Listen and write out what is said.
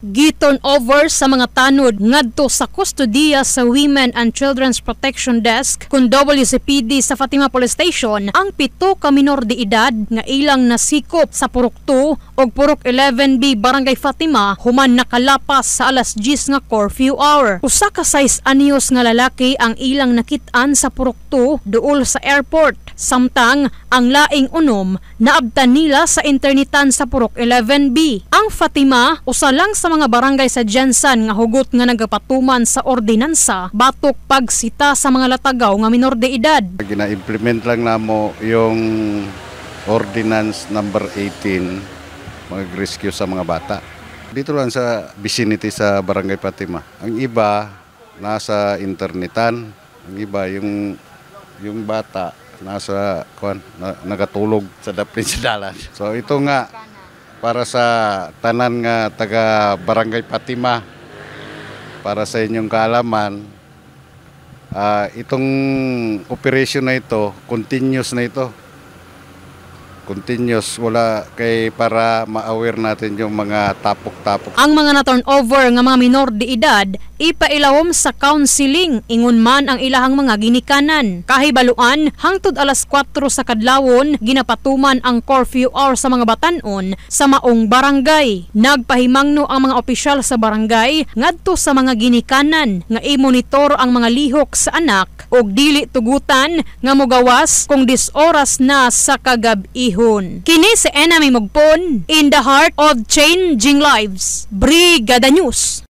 giton over sa mga tanod ngadto sa kustodiya sa Women and Children's Protection Desk kun WCPD sa Fatima Police Station ang pito ka minor de edad nga ilang nasikop sa Purok 2 ug Purok 11B Barangay Fatima human nakalapas sa alas 10 nga curfew hour. Usa ka 6 anyos nga lalaki ang ilang nakit-an sa Purok 2 duol sa airport samtang ang laing unom naabtan nila sa internetan sa Purok 11B. Ang Fatima usa lang sa mga barangay sa Jensen nga hugot nga nagapatuman sa ordinansa batok pagsita sa mga latagaw nga minor de edad. Gina-implement lang namo yung ordinance number 18 mag-rescue sa mga bata. Dito lang sa vicinity sa Barangay Fatima. Ang iba nasa internetan, ang iba yung yung bata nasa kuan na, nagatulog sa dapin sa dalan. So ito nga para sa tanan nga taga Barangay Fatima para sa inyong kaalaman ah, itong operation na ito continuous na ito continuous wala kay para ma-aware natin yung mga tapok-tapok Ang mga na-turn over nga mga minor de edad ipailawom sa counseling ingon man ang ilahang mga ginikanan. Kahibaluan hangtod alas 4 sa kadlawon ginapatuman ang curfew hour sa mga batanon sa maong barangay. Nagpahimangno ang mga opisyal sa barangay ngadto sa mga ginikanan nga i-monitor ang mga lihok sa anak og dili tugutan nga mogawas kung 10 oras na sa kagab-ihon. Kini si Enemy Mugpon in the heart of changing lives. Brigada News.